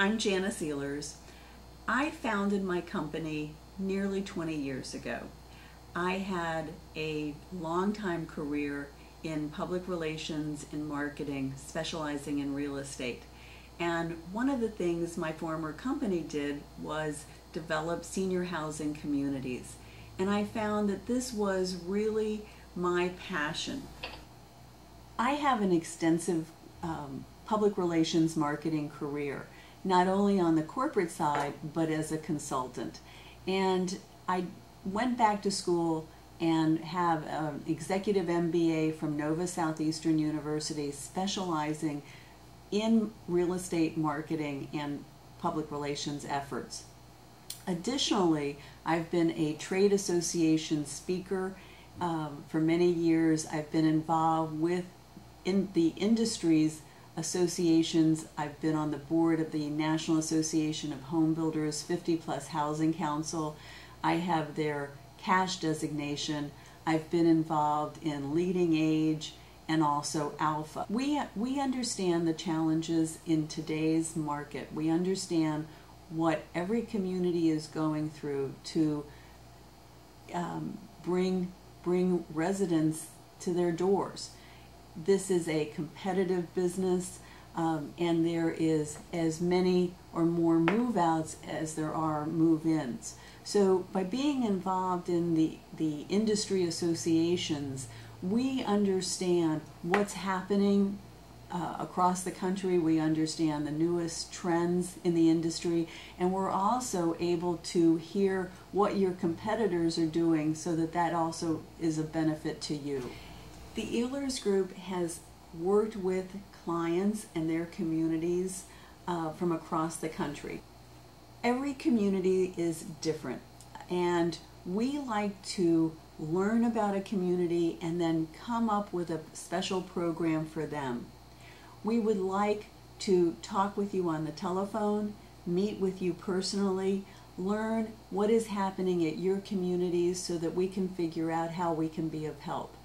I'm Janis Ehlers. I founded my company nearly 20 years ago. I had a long time career in public relations and marketing, specializing in real estate. And one of the things my former company did was develop senior housing communities. And I found that this was really my passion. I have an extensive um, public relations marketing career, not only on the corporate side, but as a consultant. And I went back to school and have an executive MBA from Nova Southeastern University specializing in real estate marketing and public relations efforts. Additionally, I've been a trade association speaker um, for many years. I've been involved with in the industries associations. I've been on the board of the National Association of Home Builders 50 Plus Housing Council. I have their cash designation. I've been involved in LeadingAge and also ALFA. We, we understand the challenges in today's market. We understand what every community is going through to um, bring, bring residents to their doors. This is a competitive business um, and there is as many or more move outs as there are move ins. So by being involved in the, the industry associations, we understand what's happening uh, across the country. We understand the newest trends in the industry, and we're also able to hear what your competitors are doing so that that also is a benefit to you. The Ehlers Group has worked with clients and their communities uh, from across the country. Every community is different, and we like to learn about a community and then come up with a special program for them. We would like to talk with you on the telephone, meet with you personally, learn what is happening at your communities so that we can figure out how we can be of help.